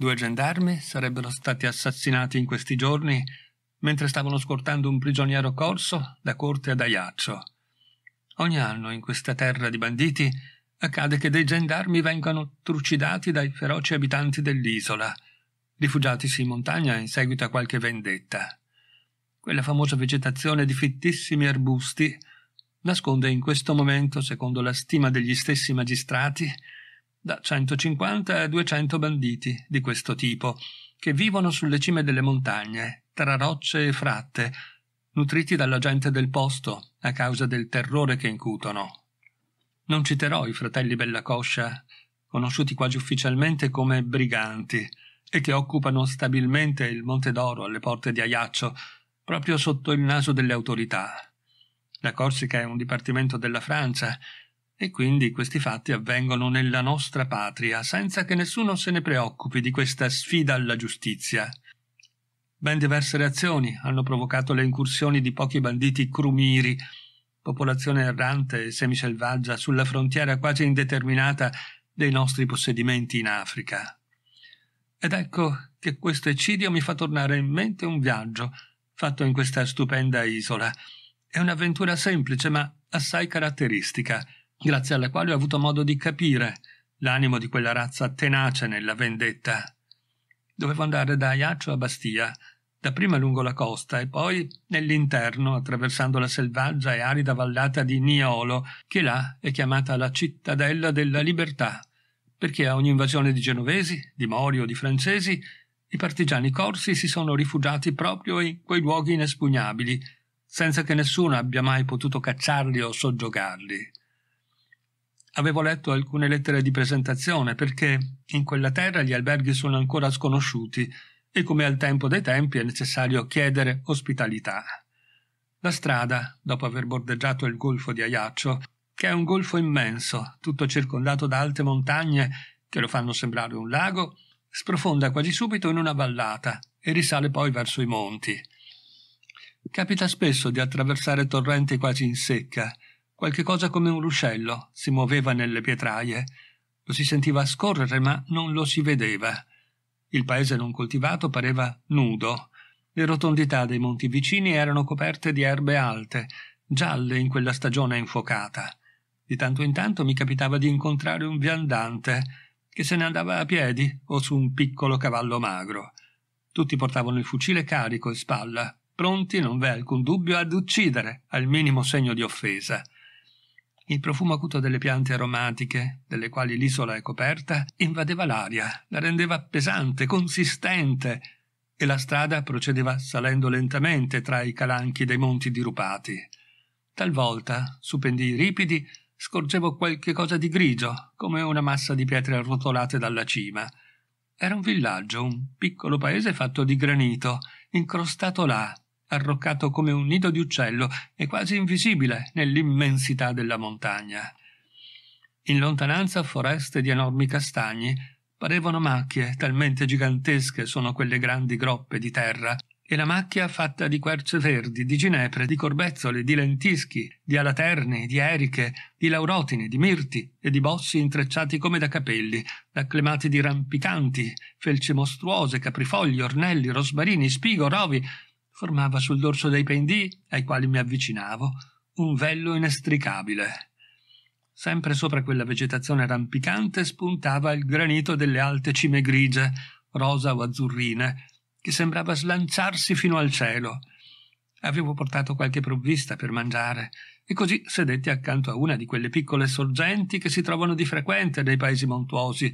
Due gendarmi sarebbero stati assassinati in questi giorni mentre stavano scortando un prigioniero corso da corte ad Ajaccio. Ogni anno in questa terra di banditi accade che dei gendarmi vengano trucidati dai feroci abitanti dell'isola, rifugiatisi in montagna in seguito a qualche vendetta. Quella famosa vegetazione di fittissimi arbusti nasconde in questo momento, secondo la stima degli stessi magistrati, da 150 a 200 banditi di questo tipo, che vivono sulle cime delle montagne, tra rocce e fratte, nutriti dalla gente del posto a causa del terrore che incutono. Non citerò i fratelli Bellacoscia, conosciuti quasi ufficialmente come briganti, e che occupano stabilmente il Monte d'Oro alle porte di Ajaccio, proprio sotto il naso delle autorità. La Corsica è un dipartimento della Francia e quindi questi fatti avvengono nella nostra patria, senza che nessuno se ne preoccupi di questa sfida alla giustizia. Ben diverse reazioni hanno provocato le incursioni di pochi banditi crumiri, popolazione errante e semiselvaggia sulla frontiera quasi indeterminata dei nostri possedimenti in Africa. Ed ecco che questo eccidio mi fa tornare in mente un viaggio fatto in questa stupenda isola. È un'avventura semplice ma assai caratteristica, grazie alla quale ho avuto modo di capire l'animo di quella razza tenace nella vendetta. Dovevo andare da Ajaccio a Bastia, dapprima lungo la costa e poi nell'interno, attraversando la selvaggia e arida vallata di Niolo, che là è chiamata la cittadella della libertà, perché a ogni invasione di genovesi, di mori o di francesi, i partigiani corsi si sono rifugiati proprio in quei luoghi inespugnabili, senza che nessuno abbia mai potuto cacciarli o soggiogarli. Avevo letto alcune lettere di presentazione perché in quella terra gli alberghi sono ancora sconosciuti e come al tempo dei tempi è necessario chiedere ospitalità. La strada, dopo aver bordeggiato il golfo di Ajaccio, che è un golfo immenso, tutto circondato da alte montagne che lo fanno sembrare un lago, sprofonda quasi subito in una vallata e risale poi verso i monti. Capita spesso di attraversare torrenti quasi in secca, Qualche cosa come un ruscello si muoveva nelle pietraie. Lo si sentiva scorrere, ma non lo si vedeva. Il paese non coltivato pareva nudo. Le rotondità dei monti vicini erano coperte di erbe alte, gialle in quella stagione infuocata. Di tanto in tanto mi capitava di incontrare un viandante che se ne andava a piedi o su un piccolo cavallo magro. Tutti portavano il fucile carico in spalla, pronti, non v'è alcun dubbio, ad uccidere al minimo segno di offesa. Il profumo acuto delle piante aromatiche, delle quali l'isola è coperta, invadeva l'aria, la rendeva pesante, consistente, e la strada procedeva salendo lentamente tra i calanchi dei monti dirupati. Talvolta, su pendii ripidi, scorgevo qualche cosa di grigio, come una massa di pietre arrotolate dalla cima. Era un villaggio, un piccolo paese fatto di granito, incrostato là, arroccato come un nido di uccello e quasi invisibile nell'immensità della montagna. In lontananza foreste di enormi castagni parevano macchie, talmente gigantesche sono quelle grandi groppe di terra, e la macchia fatta di querce verdi, di ginepre, di corbezzoli, di lentischi, di alaterni, di eriche, di laurotini, di mirti e di bossi intrecciati come da capelli, da clemati di rampicanti, felci mostruose, caprifogli, ornelli, rosmarini, spigo, rovi, formava sul dorso dei pendii, ai quali mi avvicinavo, un vello inestricabile. Sempre sopra quella vegetazione rampicante spuntava il granito delle alte cime grigie, rosa o azzurrine, che sembrava slanciarsi fino al cielo. Avevo portato qualche provvista per mangiare e così sedetti accanto a una di quelle piccole sorgenti che si trovano di frequente nei paesi montuosi,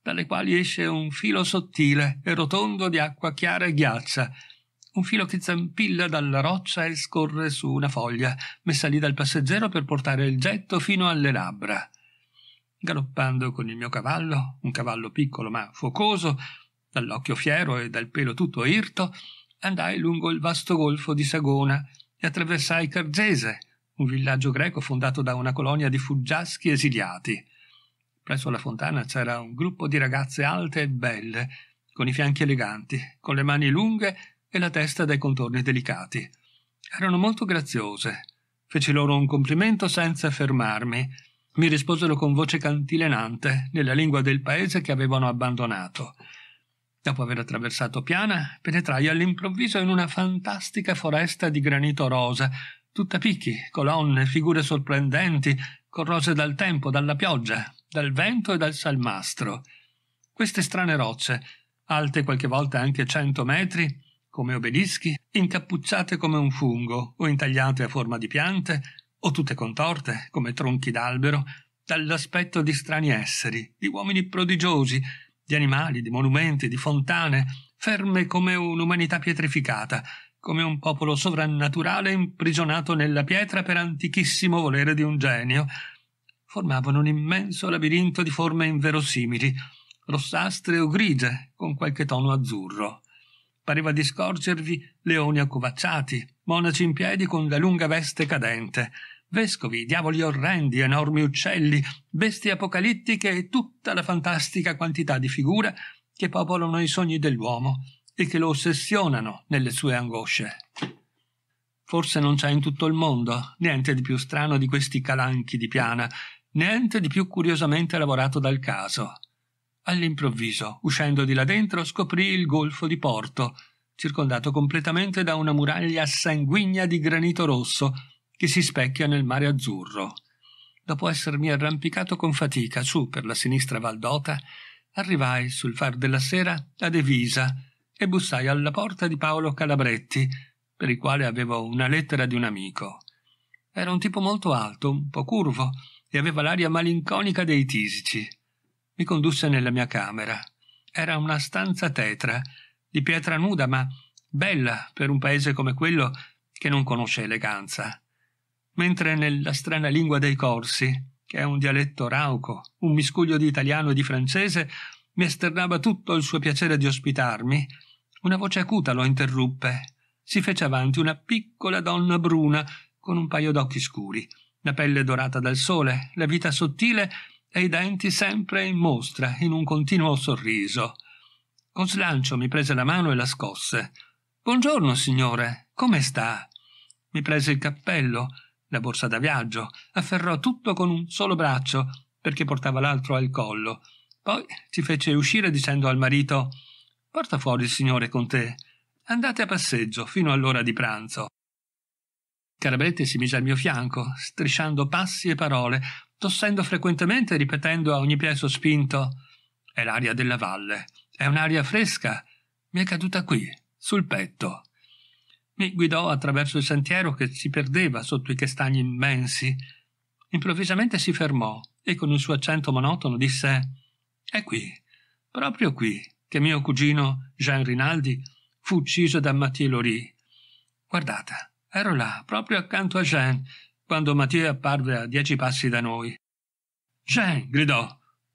dalle quali esce un filo sottile e rotondo di acqua chiara e ghiaccia, un filo che zampilla dalla roccia e scorre su una foglia, messa lì dal passeggero per portare il getto fino alle labbra. Galoppando con il mio cavallo, un cavallo piccolo ma focoso, dall'occhio fiero e dal pelo tutto irto, andai lungo il vasto golfo di Sagona e attraversai Cargese, un villaggio greco fondato da una colonia di fuggiaschi esiliati. Presso la fontana c'era un gruppo di ragazze alte e belle, con i fianchi eleganti, con le mani lunghe e la testa dai contorni delicati. Erano molto graziose. Feci loro un complimento senza fermarmi. Mi risposero con voce cantilenante, nella lingua del paese che avevano abbandonato. Dopo aver attraversato Piana, penetrai all'improvviso in una fantastica foresta di granito rosa, tutta picchi, colonne, figure sorprendenti, corrose dal tempo, dalla pioggia, dal vento e dal salmastro. Queste strane rocce, alte qualche volta anche cento metri, come obelischi, incappucciate come un fungo, o intagliate a forma di piante, o tutte contorte, come tronchi d'albero, dall'aspetto di strani esseri, di uomini prodigiosi, di animali, di monumenti, di fontane, ferme come un'umanità pietrificata, come un popolo sovrannaturale imprigionato nella pietra per antichissimo volere di un genio. Formavano un immenso labirinto di forme inverosimili, rossastre o grigie, con qualche tono azzurro. Pareva di scorgervi leoni accovacciati, monaci in piedi con la lunga veste cadente, vescovi, diavoli orrendi, enormi uccelli, bestie apocalittiche e tutta la fantastica quantità di figure che popolano i sogni dell'uomo e che lo ossessionano nelle sue angosce. Forse non c'è in tutto il mondo niente di più strano di questi calanchi di piana, niente di più curiosamente lavorato dal caso. All'improvviso, uscendo di là dentro, scoprì il golfo di Porto, circondato completamente da una muraglia sanguigna di granito rosso, che si specchia nel mare azzurro. Dopo essermi arrampicato con fatica su per la sinistra Valdota, arrivai sul far della sera a Devisa e bussai alla porta di Paolo Calabretti, per il quale avevo una lettera di un amico. Era un tipo molto alto, un po' curvo, e aveva l'aria malinconica dei tisici. Mi condusse nella mia camera. Era una stanza tetra, di pietra nuda, ma bella per un paese come quello che non conosce eleganza mentre nella strana lingua dei corsi, che è un dialetto rauco, un miscuglio di italiano e di francese, mi esternava tutto il suo piacere di ospitarmi, una voce acuta lo interruppe. Si fece avanti una piccola donna bruna con un paio d'occhi scuri, la pelle dorata dal sole, la vita sottile e i denti sempre in mostra, in un continuo sorriso. Con slancio mi prese la mano e la scosse. Buongiorno, signore, come sta? Mi prese il cappello, la borsa da viaggio, afferrò tutto con un solo braccio, perché portava l'altro al collo. Poi ci fece uscire dicendo al marito Porta fuori il signore con te. Andate a passeggio fino all'ora di pranzo. Carabretti si mise al mio fianco, strisciando passi e parole, tossendo frequentemente e ripetendo a ogni piede spinto È l'aria della valle. È un'aria fresca. Mi è caduta qui, sul petto. Mi guidò attraverso il sentiero che si perdeva sotto i castagni immensi. Improvvisamente si fermò e con il suo accento monotono disse È qui, proprio qui, che mio cugino Jean Rinaldi fu ucciso da Mathieu Lori. Guardate, ero là, proprio accanto a Jean, quando Mathieu apparve a dieci passi da noi. Jean, gridò,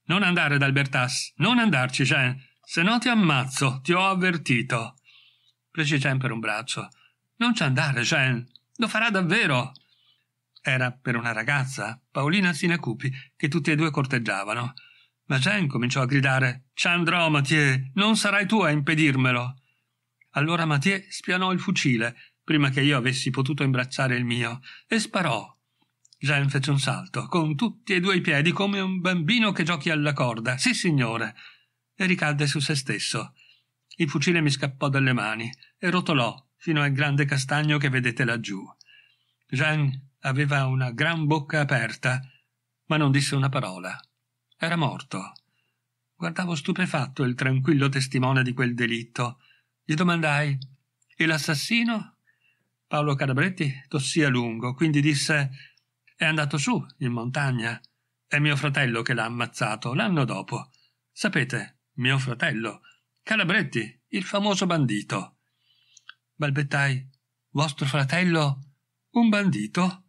non andare dal Bertas, non andarci, Jean, se no ti ammazzo, ti ho avvertito. Presi Jean per un braccio non ci andare, Jean. Lo farà davvero. Era per una ragazza, Paolina Sinacupi, che tutti e due corteggiavano. Ma Jean cominciò a gridare Ci andrò, Mathieu, non sarai tu a impedirmelo. Allora Mathieu spianò il fucile, prima che io avessi potuto imbracciare il mio, e sparò. Jean fece un salto, con tutti e due i piedi, come un bambino che giochi alla corda. Sì, signore. E ricadde su se stesso. Il fucile mi scappò dalle mani e rotolò fino al grande castagno che vedete laggiù. Jean aveva una gran bocca aperta, ma non disse una parola. Era morto. Guardavo stupefatto il tranquillo testimone di quel delitto. Gli domandai: E l'assassino? Paolo Carabretti tossì a lungo, quindi disse: È andato su, in montagna. È mio fratello che l'ha ammazzato l'anno dopo. Sapete, mio fratello, Calabretti, il famoso bandito balbettai. Vostro fratello? Un bandito?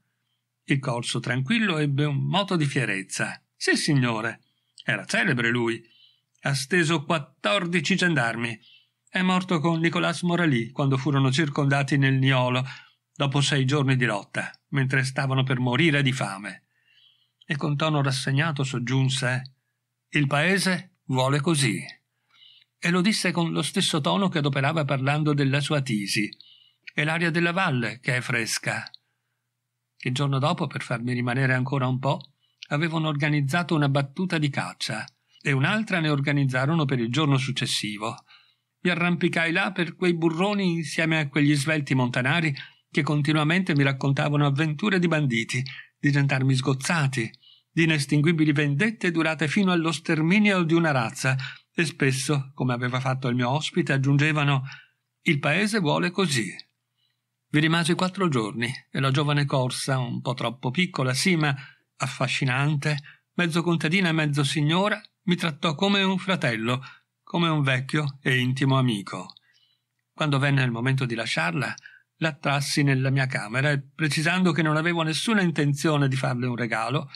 Il corso tranquillo ebbe un moto di fierezza. Sì, signore. Era celebre lui. Ha steso quattordici gendarmi. È morto con Nicolas Morali quando furono circondati nel Niolo, dopo sei giorni di lotta, mentre stavano per morire di fame. E con tono rassegnato soggiunse Il paese vuole così e lo disse con lo stesso tono che adoperava parlando della sua tisi. È l'aria della valle che è fresca. Il giorno dopo, per farmi rimanere ancora un po', avevano organizzato una battuta di caccia e un'altra ne organizzarono per il giorno successivo. Mi arrampicai là per quei burroni insieme a quegli svelti montanari che continuamente mi raccontavano avventure di banditi, di gendarmi sgozzati, di inestinguibili vendette durate fino allo sterminio di una razza, e spesso, come aveva fatto il mio ospite, aggiungevano il paese vuole così. Vi rimasi quattro giorni e la giovane corsa, un po' troppo piccola, sì, ma affascinante, mezzo contadina e mezzo signora, mi trattò come un fratello, come un vecchio e intimo amico. Quando venne il momento di lasciarla, l'attrassi nella mia camera e, precisando che non avevo nessuna intenzione di farle un regalo,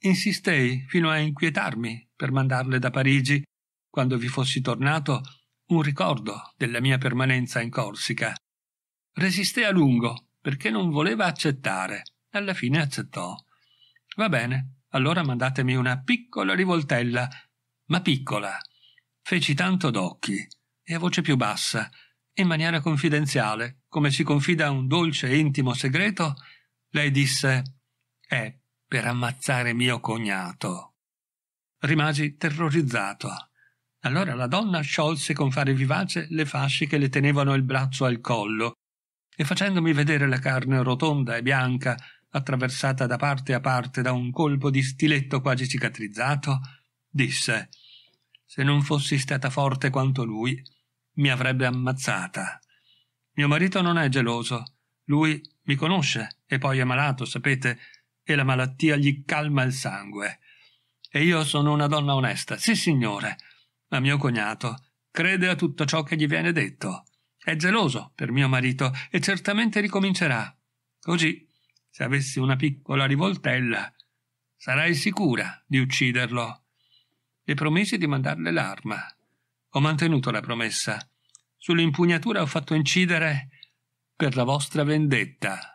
insistei fino a inquietarmi per mandarle da Parigi, quando vi fossi tornato, un ricordo della mia permanenza in Corsica. Resisté a lungo perché non voleva accettare. Alla fine accettò. Va bene, allora mandatemi una piccola rivoltella, ma piccola. Feci tanto d'occhi e a voce più bassa, in maniera confidenziale, come si confida un dolce e intimo segreto, lei disse È per ammazzare mio cognato. Rimasi terrorizzato. Allora la donna sciolse con fare vivace le fasce che le tenevano il braccio al collo e facendomi vedere la carne rotonda e bianca attraversata da parte a parte da un colpo di stiletto quasi cicatrizzato, disse Se non fossi stata forte quanto lui, mi avrebbe ammazzata. Mio marito non è geloso. Lui mi conosce e poi è malato, sapete, e la malattia gli calma il sangue. E io sono una donna onesta, sì signore, ma mio cognato crede a tutto ciò che gli viene detto. È geloso per mio marito e certamente ricomincerà. Così, se avessi una piccola rivoltella, sarai sicura di ucciderlo. E promisi di mandarle l'arma. Ho mantenuto la promessa. Sull'impugnatura ho fatto incidere per la vostra vendetta.